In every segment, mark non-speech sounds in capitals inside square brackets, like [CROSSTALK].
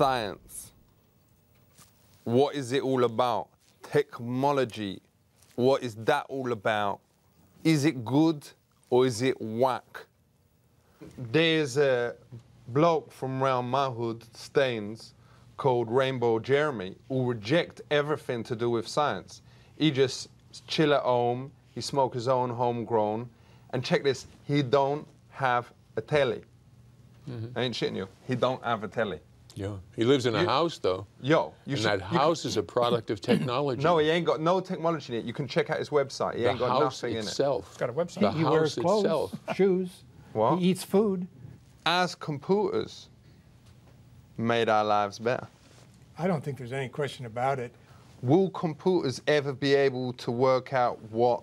science. What is it all about? Technology. What is that all about? Is it good or is it whack? There's a bloke from around my hood, Staines, called Rainbow Jeremy, who reject everything to do with science. He just chill at home, he smoke his own homegrown, and check this, he don't have a telly. Mm-hmm. I ain't shitting you. He don't have a telly. Yeah. He lives in a You- house, though. Yo, you and should. that you can- house is a product of [CLEARS THROAT] technology. no, he ain't got no technology in it. You can check out his website. He the ain't got house nothing in it. itself. It's got a website. The he house wears clothes, itself. shoes. What? He eats food. As computers made our lives better. I don't think there's any question about it. Will computers ever be able to work out what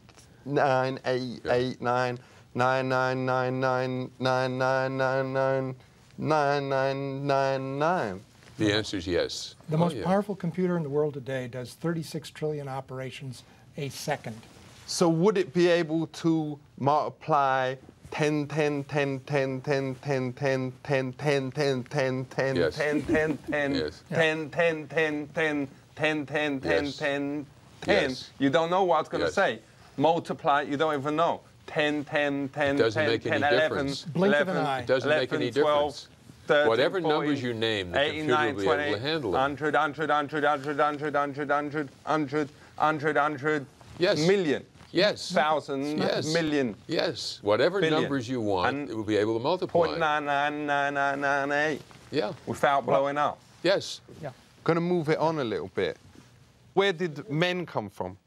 nine eight eight nine nine nine nine nine nine nine nine nine nine nine nine nine. The answer is yes. The Oh, most powerful computer in the world today does 36 trillion operations a second. So would it be able to multiply 10, 10, 10, 10, 10, 10, 10, 10, 10, 10, 10, 10, Yes. 10, 10, 10, Yes. 10, 10, 10, 10, 10, 10, 10, Yes. 10, 10? Yes. You don't know what it's going to Yes. say. Multiply, you don't even know. 10, 10, 10, 10, 10, 11, difference. Blink of an 11, eye. It doesn't make any 11, 12, 13, Whatever 14, numbers you name, the 18, computer 19, will be able to handle it. 100, 100, 100, 100, 100, 100, 100, 100, 100, 100, Yes. million, Yes. thousand, Yes. million. Yes. Whatever Billion. numbers you want, And it will be able to multiply. Point nine nine nine nine nine eight Yeah. without blowing up. Yes. Yeah. Gonna move it on a little bit. Where did men come from?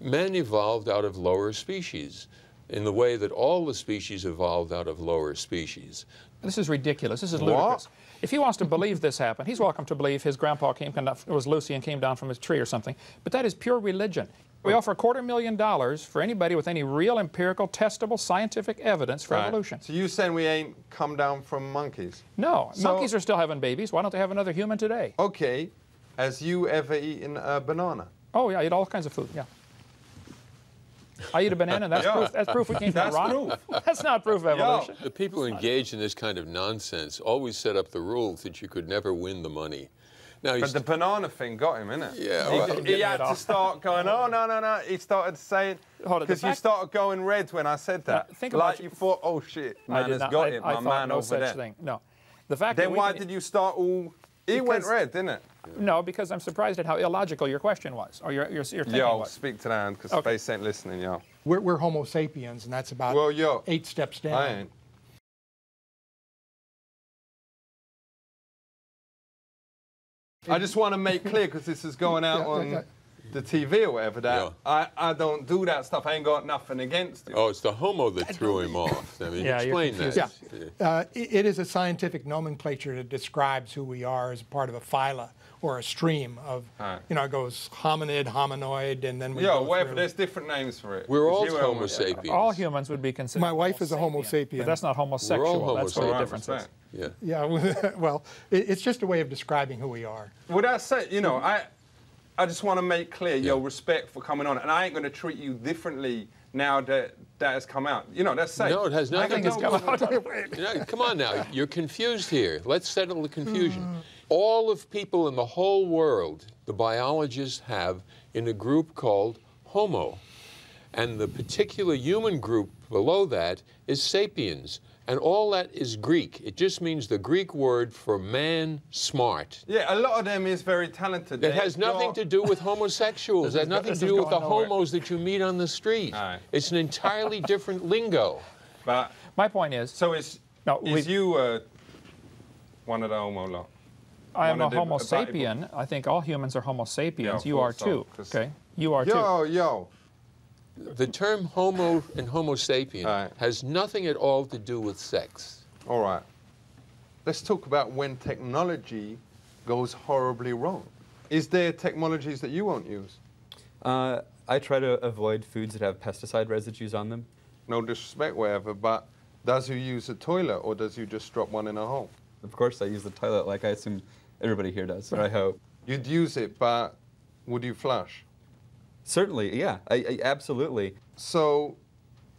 Men evolved out of lower species in the way that all the species evolved out of lower species. This is ridiculous. This is What? ludicrous. If he wants to believe this happened, he's welcome to believe his grandpa came down, was Lucy and came down from his tree or something. But that is pure religion. We offer a quarter million dollars for anybody with any real empirical, testable, scientific evidence for Right. evolution. So you saying we ain't come down from monkeys? No, So- monkeys are still having babies. Why don't they have another human today? Okay. Has you ever eaten a banana? Oh yeah, I eat all kinds of food. Yeah. I eat a banana. That's Yeah. proof. That's proof we came [LAUGHS] from That's a rock. [LAUGHS] That's not proof of evolution. The people who engage in this kind of nonsense always set up the rules that you could never win the money. Now, But the banana thing got him, innit? Yeah, He, well- he Getting had to start going, oh, no, no, no. He started saying, Hold it, the because you started going red when I said that. Now, think about like you- you thought, oh, shit, I man has not- got I, it, I my thought man no over such there. thing. No. The fact that Then we why can- did you start all... He went red, didn't it? No, because I'm surprised at how illogical your question was, or your your, your thinking Yo, was. speak to that because Okay. Space ain't listening, yo. We're, we're Homo sapiens, and that's about Well, yo, eight steps down. I ain't. I just want to make clear because this is going out Yeah, yeah, on yeah. The TV or whatever. That Yeah. I, I don't do that stuff. I ain't got nothing against it. oh, it's the homo that threw him off. [LAUGHS] I mean, Yeah, you're explain that. confused. Uh, it, it is a scientific nomenclature that describes who we are as part of a phyla or a stream of, Right. you know, it goes hominid, hominoid, and then we Yo, go whatever. through. There's different names for it. We're 'Cause all you homo almost- sapiens. All humans would be considered. My wife is a Homo But sapien. that's not homosexual. Homo that's what the sapiens. difference is. Yeah. Yeah, [LAUGHS] well, it, it's just a way of describing who we are. Well, that's it. You know, I, I just want to make clear, yo, Yeah. respect for coming on, and I ain't going to treat you differently now that that has come out. You know, that's safe. No, it has nothing Nothing to do come with out. [LAUGHS] You know, come on now, you're confused here. Let's settle the confusion. Mm. All of people in the whole world, the biologists have in a group called Homo. And the particular human group below that is sapiens. And all that is Greek. It just means the Greek word for man smart. Yeah, a lot of them is very talented. It has nothing to do with homosexuals. It has nothing to do with the nowhere. homos that you meet on the street. Aye. It's an entirely [LAUGHS] different lingo. But My point is, so is No, is you uh, one of the homo lot? I am one a Homo sapien. I think all humans are Homo sapiens. of you are course so, too. 'cause- Okay, you are too. Yo, yo. The term homo and homo sapien Aye. has nothing at all to do with sex. All right. Let's talk about when technology goes horribly wrong. Is there technologies that you won't use? Uh, I try to avoid foods that have pesticide residues on them. No disrespect, whatever, but does you use a toilet or does you just drop one in a hole? Of course, I use the toilet like I assume everybody here does, or I hope. You'd use it, but would you flush? Certainly, yeah, I, I, absolutely. So,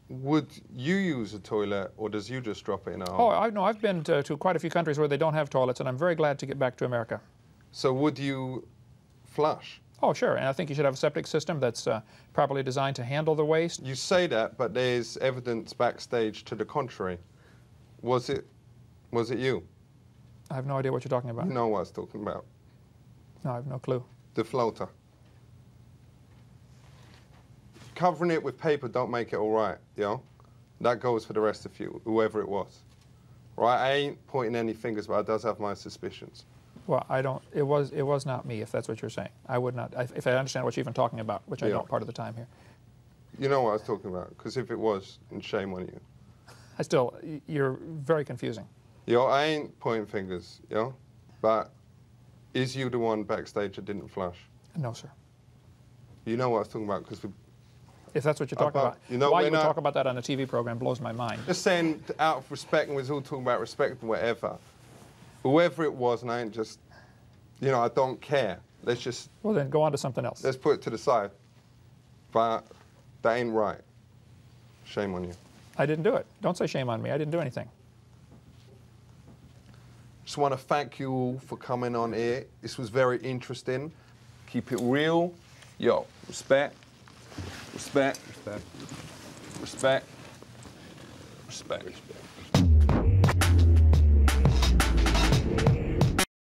would you use a toilet or does you just drop it in a hole? Oh. I know. I've been to, to quite a few countries where they don't have toilets, and I'm very glad to get back to America. So, would you flush? Oh, sure. And I think you should have a septic system that's uh, properly designed to handle the waste. You say that, but there's evidence backstage to the contrary. Was it, was it you? I have no idea what you're talking about. You know what I was talking about. No, I have no clue. The floater. Covering it with paper don't make it all right, you know? That goes for the rest of you, whoever it was. Right? I ain't pointing any fingers, but I does have my suspicions. Well, I don't. It was. It was not me. If that's what you're saying, I would not. If I understand what you're even talking about, which I don't part of the time here. You know what I was talking about, because if it was, then shame on you. [LAUGHS] I still. You're very confusing. Yo, I ain't pointing fingers, yo, but is you the one backstage that didn't flush? No, sir. You know what I was talking about, because we If that's what you're uh, talking About- about, you know, why you would talk about that on a TV program blows my mind. just saying out of respect, and we're all talking about respect and whatever. Whoever it was, and I ain't just, you know, I don't care. Let's just Well, then go on to something else. let's put it to the side. But that ain't right. Shame on you. I didn't do it. Don't say shame on me. I didn't do anything. Just want to thank you all for coming on here. This was very interesting. Keep it real. Yo, respect, respect, Respect. respect, respect. Respect.